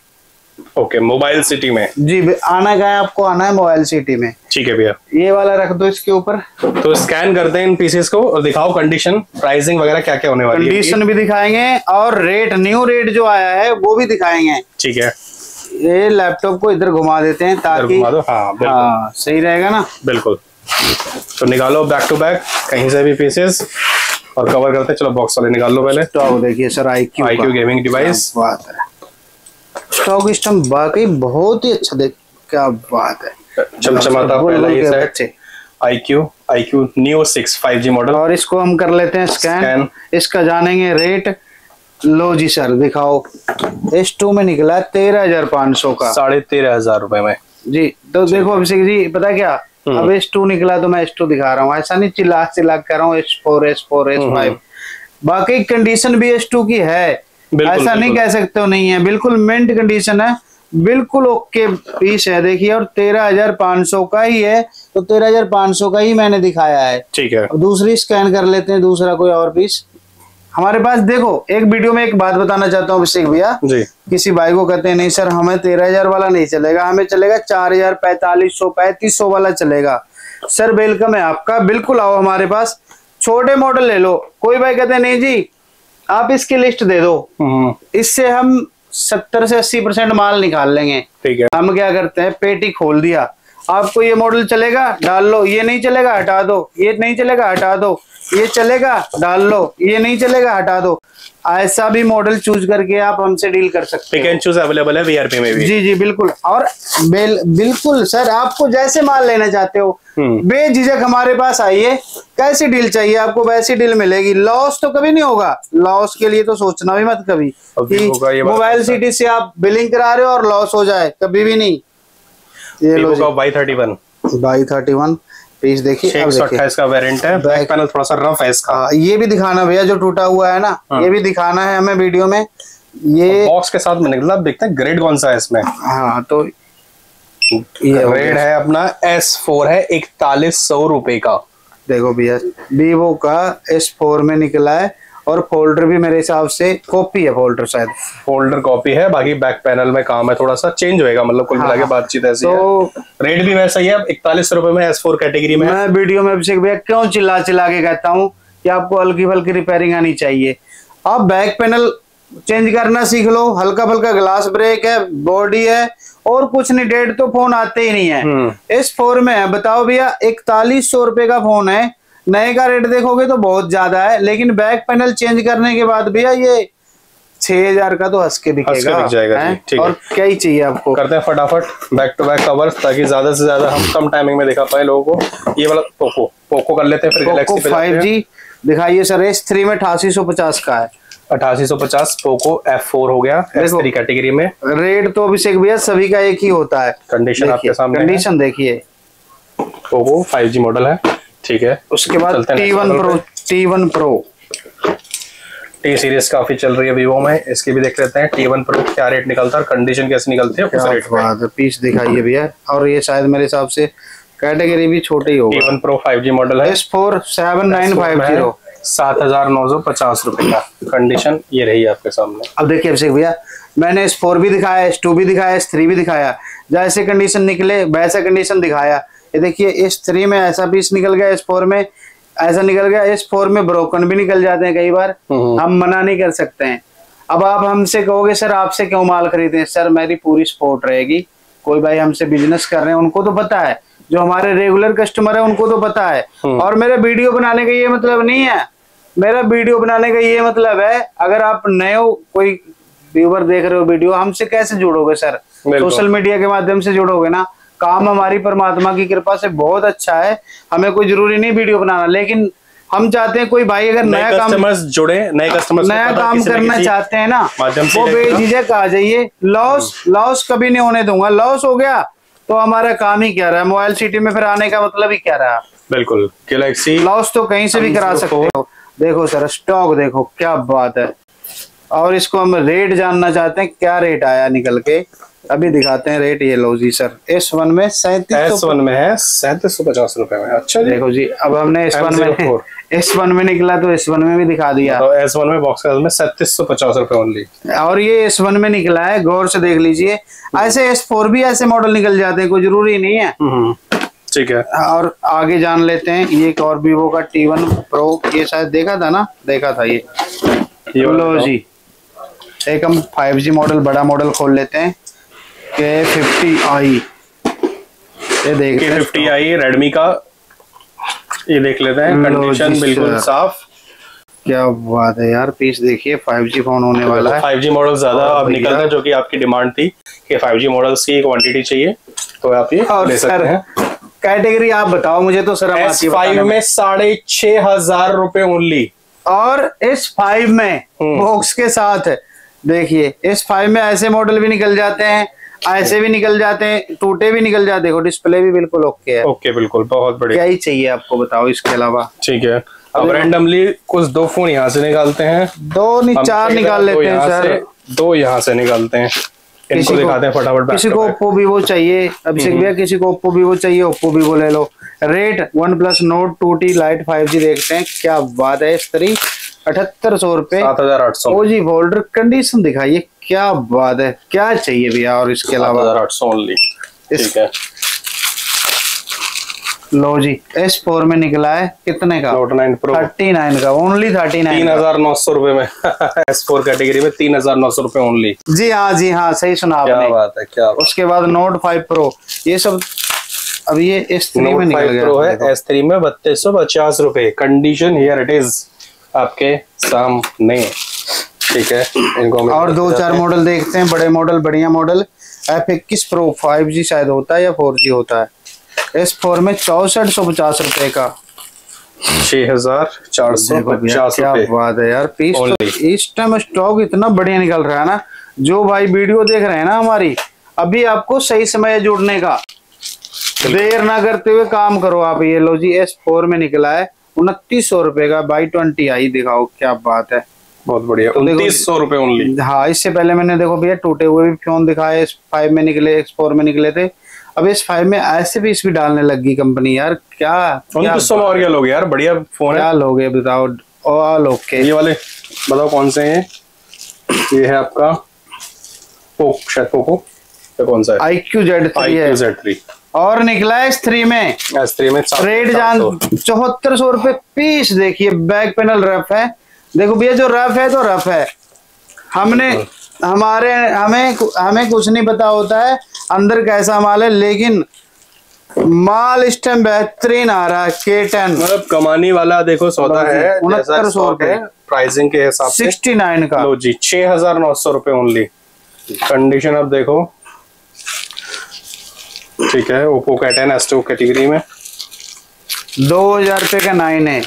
S1: ओके मोबाइल सिटी में।
S2: जी आना का है आपको आना है मोबाइल सिटी में।
S1: ठीक है भैया।
S2: ये वाला रख दो इसके ऊपर।
S1: तो स्कैन करते हैं इन पीसेस को और दिखाओ कंडीशन प्राइसिंग वगैरह क्या क्या होने वाली है।
S2: कंडीशन भी दिखाएँगे और रेट न्यू रेट जो आया है वो भी दिखाएँगे।
S1: ठीक है।
S2: ये लैपटॉप को इधर घुमा देते हैं ताकि
S1: घुमा दो। हाँ
S2: हाँ सही रहेगा ना?
S1: बिल्कुल। तो निकालो बैक टू बैक कहीं से भी पीसेस और कवर करते हैं। चलो बॉक्स वाले निकाल लो पहले।
S2: स्टॉक देखिए sir I Q
S1: gaming device।
S2: बात है। स्टॉक सिस्टम वाकई बहुत ही अच्छा देख क्या बात है।
S1: चमचमाता पहला
S2: के
S1: set. I Q I Q new six five G model
S2: और इसको हम कर लेते हैं स्कैन इसका जानेंगे रेट लो जी सर दिखाओ। एस टू में निकला तेरह हज़ार पाँच सौ का।
S1: साढ़े तेरह हज़ार रुपए में।
S2: जी तो देखो अभिषेक जी पता क्या। अब एस टू निकला तो मैं एस टू दिखा रहा हूँ। ऐसा नहीं चिल्ला चिल्ला कर रहा हूँ S four S four S five बाकी कंडीशन भी एस टू की है।
S1: हम्म।
S2: ऐसा नहीं कह सकते हो नहीं है। बिल्कुल मिंट कंडीशन है। बिल्कुल ओके पीस है। देखिए और तेरह हज़ार पाँच सौ का ही है तो तेरह हज़ार पाँच सौ का ही मैंने दिखाया है।
S1: ठीक है।
S2: दूसरी स्कैन कर लेते हैं दूसरा कोई और पीस हमारे पास देखो एक वीडियो में एक बात बताना चाहता हूँ अभिषेक भैया।
S1: जी।
S2: किसी भाई को कहते हैं नहीं सर हमें तेरह हज़ार वाला नहीं चलेगा हमें चलेगा चार हज़ार पैंतालीस सौ पैंतीस सौ वाला चलेगा। सर वेलकम है आपका बिल्कुल आओ हमारे पास। छोटे मॉडल ले लो। कोई भाई कहते हैं नहीं जी आप इसकी लिस्ट दे दो।
S1: हम्म,
S2: इससे हम सत्तर से अस्सी परसेंट माल निकाल लेंगे।
S1: ठीक है।
S2: हम क्या करते हैं पेटी खोल दिया। आपको ये मॉडल चलेगा डाल लो। ये नहीं चलेगा हटा दो। ये नहीं चलेगा हटा दो। ये चलेगा डाल लो। ये नहीं चलेगा हटा दो। ऐसा भी मॉडल चूज़ करके आप हमसे डील कर सकते हैं।
S1: चूज़ अवेलेबल है वीआरपी में भी।
S2: जी जी बिल्कुल। और बेल बिल्कुल सर आपको जैसे माल लेना चाहते हो
S1: हम्म।
S2: बेझिझक हमारे पास आइए। कैसी डील चाहिए आपको वैसी डील मिलेगी। लॉस तो कभी नहीं होगा। लॉस के लिए तो सोचना भी मत कभी कि मोबाइल। सिटी से आप बिलिंग करा रहे हो और लॉस हो जाए। कभी भी नहीं। ये लो
S1: का thirty one
S2: by thirty one piece देखिए अब
S1: सौ
S2: देखिए।
S1: अट्ठाईस का वेरिएंट है। बैक पैनल थोड़ा सा रफ है इसका।
S2: आ, ये भी दिखाना भैया जो टूटा हुआ है ना
S1: हाँ।
S2: ये भी दिखाना है हमें वीडियो में। ये
S1: बॉक्स के साथ में निकला आप देखते हैं ग्रेड कौन सा है इसमें।
S2: हाँ तो ये ग्रेड
S1: रेड है अपना एस फोर है इकतालीस सौ रुपए का।
S2: देखो भैया वीवो का एस फोर में निकला है। और फोल्डर भी मेरे हिसाब से कॉपी है फोल्डर शायद।
S1: फोल्डर कॉपी है बाकी बैक पैनल में काम है थोड़ा सा चेंज होएगा मतलब कुल मिला के
S2: हाँ।
S1: बातचीत ऐसी है।
S2: तो
S1: रेट भी वैसा ही है इकतालीस रुपए में एस फोर कैटेगरी में
S2: मैं वीडियो में अभिषेक भैया क्यों चिल्ला चिल्ला के कहता हूँ कि आपको हल्की फल्की रिपेयरिंग आनी चाहिए। आप बैक पैनल चेंज करना सीख लो हल्का फल्का ग्लास ब्रेक है बॉडी है और कुछ नहीं डेढ़ तो फ़ोन आते ही नहीं है।
S1: हम्म।
S2: इस फोर में है बताओ भैया इकतालीस सौ रुपए का फ़ोन है नए का रेट देखोगे तो बहुत ज़्यादा है लेकिन बैक पैनल चेंज करने के बाद भैया ये छह हज़ार का तो हंस के
S1: हंस के दिख जाएगा ठीक है।
S2: और क्या ही चाहिए आपको?
S1: करते हैं फटाफट बैक टू बैक कवर ताकि ज़्यादा से ज़्यादा हम कम टाइमिंग में दिखा पाए लोगों को। ये वाला पोको पोको कर लेते हैं फिर
S2: पोको फाइव जी दिखाइए सर एस थ्री में अठासी सौ पचास का है।
S1: अठासी सौ पचास पोको एफ़ फोर हो गया थ्री कैटेगरी में।
S2: रेट तो अभिषेक भैया सभी का एक ही होता है।
S1: कंडीशन आपके सामने
S2: कंडीशन देखिए।
S1: पोको फाइव जी मॉडल है। ठीक है?
S2: उसके बाद T one pro T one pro
S1: T series काफ़ी चल रही है वीवो में। इसकी भी देख लेते हैं टी वन प्रो क्या रेट निकलता है और कंडीशन कैसे निकलती है उस रेट में
S2: पीस दिखाइए भैया। और ये शायद मेरे हिसाब से कैटेगरी भी छोटे ही होगा।
S1: One pro five G model है।
S2: S four seven nine five zero
S1: सात हज़ार नौ सौ पचास रुपए का कंडीशन ये रही आपके सामने।
S2: अब देखिए अभिषेक भैया मैंने एस फोर भी दिखाया एस टू भी दिखाया एस थ्री भी दिखाया। जैसे कंडीशन निकले वैसा कंडीशन दिखाया। ये देखिए एस थ्री में ऐसा पीस निकल गया एस फोर में ऐसा निकल गया एस फोर में ब्रोकन भी निकल जाते हैं कई बार।
S1: हम्म।
S2: हम मना नहीं कर सकते हैं। अब आप हमसे कहोगे सर आपसे क्यों माल खरीदे? सर मेरी पूरी सपोर्ट रहेगी। कोई भाई हमसे बिज़नेस कर रहे हैं उनको तो पता है। जो हमारे रेगुलर कस्टमर है उनको तो पता है।
S1: हम्म।
S2: और मेरा वीडियो बनाने का ये मतलब नहीं है। मेरा वीडियो बनाने का ये मतलब है अगर आप नए हो कोई व्यूवर देख रहे हो वीडियो हमसे कैसे जुड़ोगे सर? सोशल मीडिया के माध्यम से जुड़ोगे ना? काम हमारी परमात्मा की कृपा से बहुत अच्छा है। हमें कोई ज़रूरी नहीं वीडियो बनाना लेकिन हम चाहते हैं कोई भाई अगर नया काम
S1: जुड़े नए कस्टमर्स
S2: नया काम करना चाहते हैं ना वो। बेझिझक आ जाइए। लॉस लॉस कभी नहीं होने दूँगा। लॉस हो गया तो हमारा काम ही क्या रहा? मोबाइल सिटी में फिर आने का मतलब ही क्या रहा?
S1: बिल्कुल गैलेक्सी
S2: लॉस तो कहीं से भी करा सकते हो। देखो सर स्टॉक देखो क्या बात है। और इसको हम रेट जानना चाहते हैं क्या रेट आया निकल के? अभी दिखाते हैं रेट ये लो जी सर एस वन में सैंतीस
S1: एस वन में है सैंतीस सौ पचास रुपए में। अच्छा जी।
S2: देखो जी अब हमने एस वन में एस वन में निकला तो एस वन में भी दिखा दिया।
S1: तो एस वन में बॉक्स में सैंतीस सौ पचास रुपए ओनली
S2: और ये एस वन में निकला है गौर से देख लीजिए। ऐसे एस फोर भी ऐसे मॉडल निकल जाते हैं कोई ज़रूरी नहीं है।
S1: ठीक है।
S2: और आगे जान लेते हैं ये एक और वीवो का टी वन प्रो ये शायद देखा था ना? देखा था ये।
S1: ये
S2: लो जी। एक हम 5G मॉडल बड़ा मॉडल खोल लेते हैं। के फिफ्टी आई ये देख
S1: के फिफ्टी आई रेडमी का। ये देख लेते हैं। कंडीशन बिल्कुल साफ़।
S2: क्या बात है यार पीस देखिए 5G फ़ोन होने वाला है।
S1: फाइव जी मॉडल ज़्यादा अब निकल रहे हैं जो कि आपकी डिमांड थी कि फाइव जी मॉडल्स की क्वांटिटी चाहिए। तो आप ये
S2: और
S1: ले सकते हैं।
S2: कैटेगरी आप बताओ मुझे तो सर
S1: एस फाइव में साढ़े छह हज़ार रुपए ओनली
S2: और एस फाइव में
S1: हम्म।
S2: बॉक्स के साथ देखिए एस फाइव में ऐसे मॉडल भी निकल जाते हैं। ऐसे भी निकल जाते हैं टूटे भी निकल जाते देखो डिस्प्ले भी बिल्कुल ओके है।
S1: ओके बिल्कुल बहुत बढ़िया।
S2: क्या ही चाहिए आपको बताओ इसके अलावा?
S1: ठीक है अब रैंडमली कुछ दो फ़ोन यहाँ से निकालते हैं।
S2: दो नहीं चार निकाल लेते हैं सर।
S1: दो यहाँ से निकालते हैं। इनको दिखाते हैं फटाफट
S2: किसी को। ओप्पो वीवो चाहिए। अभिषेक
S1: हम्म।
S2: भैया किसी को ओप्पो वीवो चाहिए ओप्पो वीवो ले लो। Rate OnePlus note two T lite five G देखते हैं क्या बात है इस तरी अठहत्तर सौ रुपए।
S1: सात हज़ार आठ सौ।
S2: ओ जी फोल्डर कंडीशन दिखाइए क्या बात है क्या चाहिए भैया और इसके अलावा?
S1: हज़ार आठ सौ ओनली ठीक है।
S2: लो जी एस फोर में निकला है कितने का?
S1: Note nine pro
S2: thirty nine का ओनली थर्टी नाइन तीन
S1: हज़ार नौ सौ रुपए में एस फोर कैटेगरी में तीन हज़ार नौ सौ रुपए ओनली
S2: जी हाँ जी हाँ सही सुना
S1: क्या
S2: आपने।
S1: बात है क्या बात।
S2: उसके बाद नोट फाइव प्रो ये सब अब ये एस थ्री में निकल
S1: फाइव प्रो
S2: गया
S1: है एस थ्री में बत्तीस सौ पचास रुपए। कंडीशन हियर इट इज़ आपके सामने। ठीक है इनको
S2: और दो चार मॉडल देखते हैं बड़े मॉडल बढ़िया मॉडल एफ़ इक्कीस प्रो फाइव जी शायद होता है या फोर जी होता है? एस फोर में चौसठ सौ पचास रुपए का।
S1: छह हज़ार चार सौ पचास
S2: क्या बात है यार पीस तो इस टाइम स्टॉक इतना बढ़िया निकल रहा है ना जो भाई वीडियो देख रहे हैं ना हमारी अभी आपको सही समय जुड़ने का। देर ना करते हुए काम करो आप ये लो जी एस फोर में निकला है। उनतीस सौ रुपए का बाई ट्वेंटी आई दिखाओ क्या बात है।
S1: बहुत बढ़िया
S2: देखो-
S1: उनतीस सौ रुपए ओनली
S2: हाँ इससे पहले मैंने देखो भैया टूटे हुए भी फ़ोन दिखाए एस फाइव में निकले एस फोर में निकले थे। अब इस फाइव में ऐसे भी भी डालने लगी कंपनी यार क्या
S1: उनतीस सौ में और क्या लोगे यार? बढ़िया फ़ोन
S2: क्या लोगे बताओ ऑल ओके
S1: ये वाले बताओ कौन से हैं? ये है आपका पोक शायद पोको कौन सा है?
S2: I Q Z three
S1: Q Z three
S2: और निकला है स्त्री में।
S1: स्त्री में
S2: रेट जान चौहत्तर सौ रुपए पीस देखिए बैक पैनल रफ है। देखो भैया जो रफ है तो रफ है। हमने हमारे हमें हमें कुछ नहीं पता होता है अंदर कैसा माल है लेकिन माल इस टाइम बेहतरीन आ रहा है के टेन
S1: मतलब कमानी वाला देखो सौदा है
S2: उनहत्तर सौ
S1: है
S2: रुपए।
S1: प्राइसिंग के हिसाब से।
S2: सिक्सटी नाइन का।
S1: लो जी छह हज़ार नौ सौ रुपए ओनली कंडीशन अब देखो। ठीक है ओप्पो का टेन एस टू कैटेगरी में?
S2: दो हज़ार रुपए का नाइन है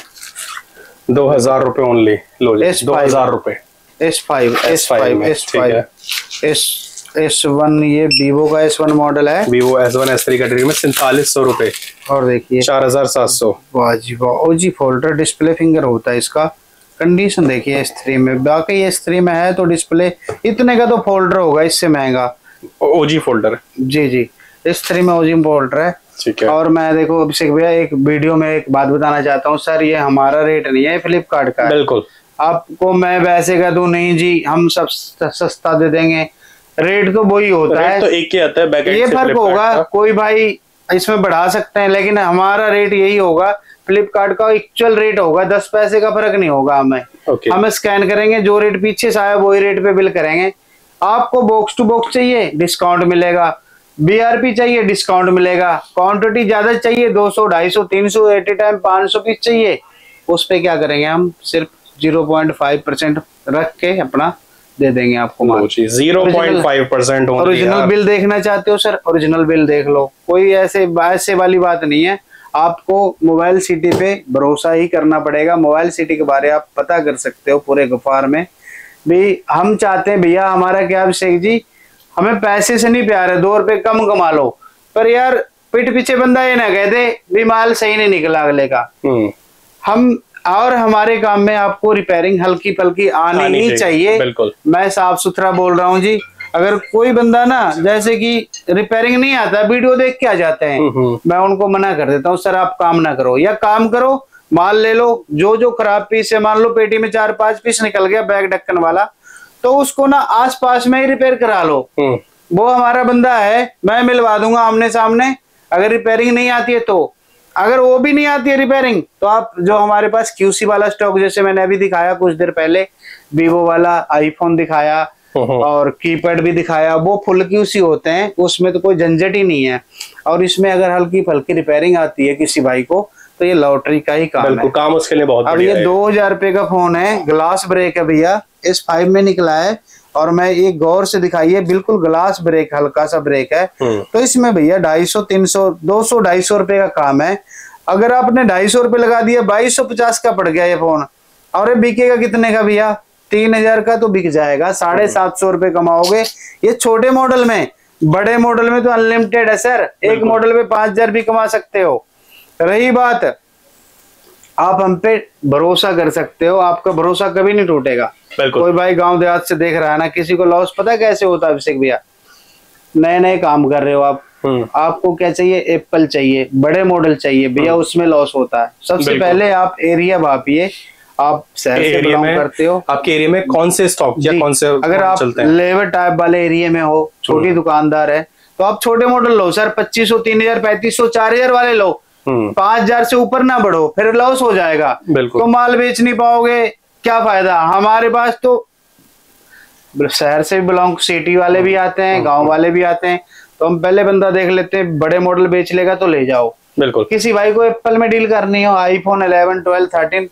S1: दो हज़ार रुपए ओनली लो जी दो हज़ार रुपए।
S2: S five S five S five S S one ये वीवो का एस वन मॉडल है।
S1: Vivo S one S three category में सैतालीस सौ रुपए।
S2: और देखिए।
S1: चार हज़ार सात सौ।
S2: वाह जी वाह। O G folder display finger होता है इसका। कंडीशन देखिए एस थ्री में। बाकी एस थ्री में है तो डिस्प्ले इतने का तो फोल्डर होगा इससे महँगा।
S1: ओजी फोल्डर
S2: जी जी। एस थ्री में ओजी फोल्डर है।
S1: ठीक है।
S2: और मैं देखो अभिषेक भैया एक वीडियो में एक बात बताना चाहता हूँ। सर ये हमारा रेट नहीं है फ्लिपकार्ट का
S1: बिल्कुल।
S2: आपको मैं वैसे कह दू नहीं जी हम सब सस्ता दे देंगे। रेट तो वही होता है।
S1: तो एक ही आता है
S2: ये फ़र्क होगा कोई भाई इसमें बढ़ा सकते हैं लेकिन हमारा रेट यही होगा। फ्लिपकार्ट का एक्चुअल रेट होगा दस पैसे का फ़र्क नहीं होगा हमें।
S1: ओके
S2: हमें स्कैन करेंगे जो रेट पीछे से आया वही रेट पे बिल करेंगे। आपको बॉक्स टू बॉक्स चाहिए डिस्काउंट मिलेगा। बीआरपी चाहिए डिस्काउंट मिलेगा। क्वांटिटी ज़्यादा चाहिए 200 250 300 एट ए टाइम 500 पीस चाहिए। उस पे क्या करेंगे हम? सिर्फ़ 0.5 परसेंट रख के अपना दे देंगे आपको
S1: zero point five percent
S2: original bill देखना चाहते हो सर? ओरिजिनल बिल देख लो। कोई ऐसे ऐसे वाली बात नहीं है। आपको मोबाइल सिटी पे भरोसा ही करना पड़ेगा। मोबाइल सिटी के बारे आप पता कर सकते हो पूरे गुफार में। भी हम चाहते हैं भैया हमारा क्या अभिषेक जी? हमें पैसे से नहीं प्यार है दो रुपए कम कमा लो। पर यार पीठ पीछे बंदा ये ना कह दे भी माल सही नहीं निकला अगले का।
S1: हम्म,
S2: हम और हमारे काम में आपको रिपेयरिंग हल्की पल्की आनी,
S1: आनी
S2: ही
S1: चाहिए, बिल्कुल।
S2: मैं साफ़ सुथरा बोल रहा हूँ जी अगर कोई बंदा ना जैसे कि रिपेयरिंग नहीं आता वीडियो देख के आ जाते हैं।
S1: हम्म।
S2: मैं उनको मना कर देता हूँ सर आप काम ना करो या काम करो माल ले लो जो जो खराब पीस है मान लो पेटी में चार पाँच पीस निकल गया बैग ढक्कन वाला तो उसको ना आस पास में ही रिपेयर करा लो।
S1: हम्म,
S2: वो हमारा बंदा है मैं मिलवा दूँगा आमने सामने। अगर रिपेयरिंग नहीं आती है तो। अगर वो भी नहीं आती है रिपेयरिंग तो आप जो हमारे पास क्यूसी वाला स्टॉक जैसे मैंने अभी दिखाया कुछ देर पहले वीवो वाला आईफोन दिखाया
S1: हम्म।
S2: और कीपैड भी दिखाया वो फुल क्यूसी होते हैं उसमें तो कोई झंझट ही नहीं है। और इसमें अगर हल्की फल्की रिपेयरिंग आती है किसी भाई को तो ये लॉटरी का ही काम है।
S1: काम उसके लिए बहुत
S2: अब ये दो हज़ार रुपए का फ़ोन है ग्लास ब्रेक है भैया। इस फाइव में निकला है और मैं एक गौर से दिखाइए बिल्कुल ग्लास ब्रेक हल्का सा ब्रेक है।
S1: हम्म।
S2: तो इसमें भैया ढाई सौ तीन सौ दो सौ ढाई सौ रुपए का काम है। अगर आपने ढाई सौ रुपए लगा दिया बाईस सौ पचास का पड़ गया ये फ़ोन और ये बिकेगा कितने का भैया? तीन हज़ार का तो बिक जाएगा। साढ़े
S1: हम्म।
S2: सात सौ रुपए कमाओगे। ये छोटे मॉडल में बड़े मॉडल में तो अनलिमिटेड है सर एक मॉडल में पाँच हज़ार भी कमा सकते हो। रही बात। आप हम पे भरोसा कर सकते हो आपका भरोसा कभी नहीं टूटेगा। कोई भाई गाँव देहात से देख रहा है ना किसी को लॉस पता कैसे होता है अभिषेक भैया? नए नए काम कर रहे हो आप।
S1: हम्म।
S2: आपको क्या चाहिए? एप्पल चाहिए बड़े मॉडल चाहिए भैया उसमें लॉस होता है। सबसे पहले आप एरिया भापिए आप शहर से बिलोंग करते हो।
S1: आपके एरिया में कौन से स्टॉक या कौन से
S2: अगर आप लेबर टाइप वाले एरिया में हो छोटी। दुकानदार है तो आप छोटे मॉडल लो सर पच्चीस सौ तीन हज़ार पैंतीस सौ चार हज़ार वाले लो।
S1: हम्म
S2: पाँच हज़ार से ऊपर ना बढ़ो फिर लॉस हो जाएगा। तो माल बेच नहीं पाओगे क्या फ़ायदा? हमारे पास तो शहर से बिलोंग सिटी वाले भी आते हैं गाँव वाले भी आते हैं तो हम पहले बंदा देख लेते हैं बड़े मॉडल बेच लेगा तो ले जाओ।
S1: बिल्कुल।
S2: किसी भाई को एप्पल में डील करनी हो आईफोन 11, 12, 13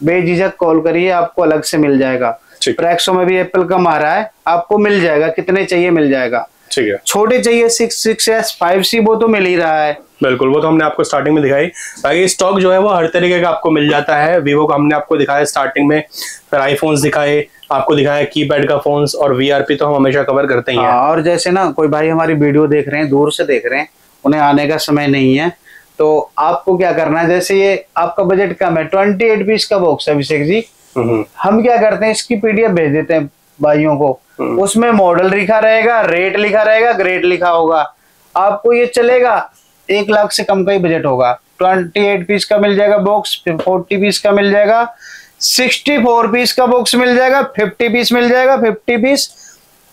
S2: बेझिझक कॉल करिए आपको अलग से मिल जाएगा। प्रैक्सो में भी एप्पल कम आ रहा है आपको मिल जाएगा कितने चाहिए मिल जाएगा।
S1: ठीक है।
S2: छोटे चाहिए six six S five C वो तो मिल ही रहा है।
S1: बिल्कुल वो तो हमने आपको स्टार्टिंग में दिखाई। बाकी स्टॉक जो है वो हर तरीके का आपको मिल जाता है। वीवो का हमने आपको दिखाया स्टार्टिंग में। फिर आईफोन्स दिखाए आपको दिखाया कीपैड का फोन्स और वीआरपी तो हम हमेशा कवर करते ही हैं।
S2: हाँ, और जैसे ना कोई भाई हमारी वीडियो देख रहे हैं दूर से देख रहे हैं उन्हें आने का समय नहीं है। तो आपको क्या करना है? जैसे ये आपका बजट कम है ट्वेंटी एट पीस का बॉक्स है अभिषेक जी।
S1: हम्म,
S2: हम क्या करते हैं इसकी पीडीएफ भेज देते हैं। भाइयों को।
S1: हम्म।
S2: उसमें मॉडल लिखा रहेगा रेट लिखा रहेगा ग्रेड लिखा होगा। आपको ये चलेगा एक लाख से कम का ही बजट होगा। ट्वेंटी एट पीस का मिल जाएगा बॉक्स फोर्टी पीस का मिल जाएगा सिक्सटी फोर पीस का बॉक्स मिल जाएगा फिफ्टी पीस मिल जाएगा फिफ्टी पीस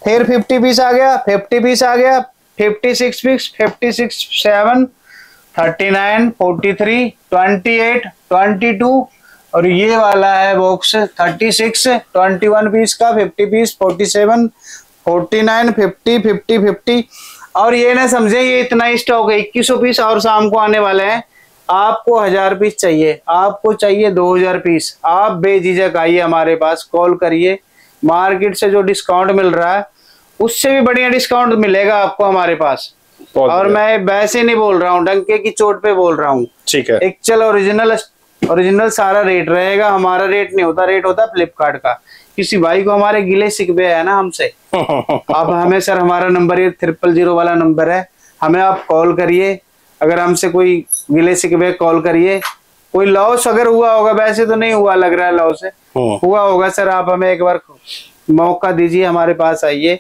S2: फिर फिफ्टी पीस आ गया फिफ्टी पीस आ गया fifty six piece fifty six seven thirty nine forty three twenty eight twenty two और ये वाला है box thirty six twenty one piece का fifty piece forty seven forty nine fifty fifty fifty और ये ना समझे ये इतना ही स्टॉक है इक्कीस पीस और शाम को आने वाले हैं। आपको हज़ार पीस चाहिए आपको चाहिए दो हज़ार पीस आप बेझिझक आइए हमारे पास कॉल करिए। मार्केट से जो डिस्काउंट मिल रहा है उससे भी बढ़िया डिस्काउंट मिलेगा आपको हमारे पास। और मैं वैसे नहीं बोल रहा हूँ डंके की चोट पे बोल रहा हूँ।
S1: ठीक है।
S2: एक चल ओरिजिनल ओरिजिनल सारा रेट रहेगा हमारा रेट नहीं होता रेट होता फ्लिपकार्ट का। किसी भाई को हमारे गिले सिकवे है ना हमसे। आप हमें सर हमारा नंबर ये ट्रिपल ज़ीरो वाला नंबर है। हमें आप कॉल करिए। अगर हमसे कोई गिले सिकवे कॉल करिए। कोई लॉस अगर हुआ होगा वैसे तो नहीं हुआ लग रहा है लॉस
S1: हम्म,
S2: हुआ होगा सर आप हमें एक बार मौका दीजिए हमारे पास आइए।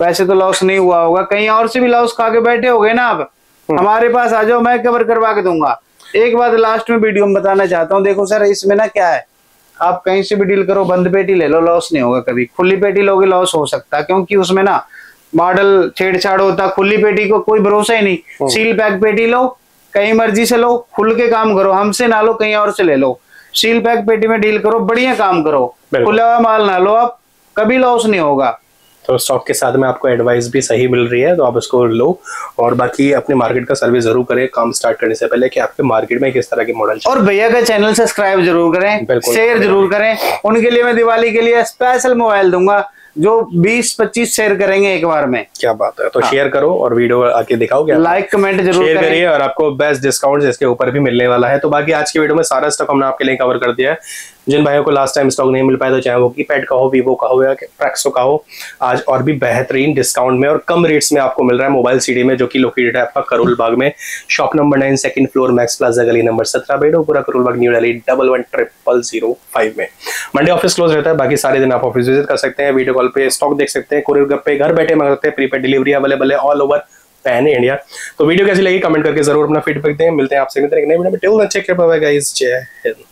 S2: वैसे तो लॉस नहीं हुआ होगा। कहीं और से भी लॉस खा के बैठे हो गए ना आप। हमारे पास आ जाओ मैं कवर करवा के दूँगा। एक बात लास्ट में वीडियो में बताना चाहता हूँ। देखो सर इसमें ना क्या है? आप कहीं से भी डील करो बंद पेटी ले लो लॉस नहीं होगा कभी। खुली पेटी लोगे लॉस हो सकता है क्योंकि उसमें ना मॉडल छेड़छाड़ होता खुली पेटी को कोई भरोसा ही नहीं। सील पैक पेटी लो कहीं मर्ज़ी से लो खुल के काम करो। हमसे ना लो कहीं और से ले लो। सील पैक पेटी में डील करो बढ़िया काम करो। खुला हुआ माल ना लो आप कभी लॉस नहीं होगा।
S1: तो स्टॉक के साथ में आपको एडवाइस भी सही मिल रही है तो आप उसको लो और बाकी अपने मार्केट का सर्वे ज़रूर करें काम स्टार्ट करने से पहले कि आपके मार्केट में किस तरह के मॉडल
S2: और भैया का चैनल सब्सक्राइब ज़रूर करें शेयर ज़रूर करें। उनके लिए मैं दिवाली के लिए स्पेशल मोबाइल दूँगा जो 20-25 शेयर करेंगे एक बार में।
S1: क्या बात है। तो हाँ। शेयर करो और वीडियो आके दिखाओ क्या।
S2: लाइक कमेंट ज़रूर
S1: शेयर करिए और आपको बेस्ट डिस्काउंट इसके ऊपर भी मिलने वाला है। तो बाकी आज की वीडियो में सारा स्टॉक हमने आपके लिए कवर कर दिया है। जिन भाइयों को लास्ट टाइम स्टॉक नहीं मिल पाया तो चाहे वो कीपैड का हो वीवो का हो या प्रैक्सो का हो, आज और भी बेहतरीन डिस्काउंट में और कम रेट्स में आपको मिल रहा है मोबाइल सीडी में, जो कि लोकेटेड है आपका करोल बाग में। Shop number nine second floor Max Plaza गली नंबर सत्रह Beadonpura Karol Bagh new Delhi double one triple zero five में। मंडे ऑफ़िस क्लोज रहता है, बाकी सारे दिन आप ऑफ़िस विज़िट कर सकते हैं वीडियो कॉल पे स्टॉक देख सकते हैं कुरियर पे, घर बैठे मंगा सकते हैं प्रीपेड डिलीवरी अवेलेबल है ऑल ओवर पैन इंडिया तो वीडियो कैसी लगी कमेंट करके ज़रूर अपना फीडबैक दें। मिलते हैं आपसे टिल जय हिंद।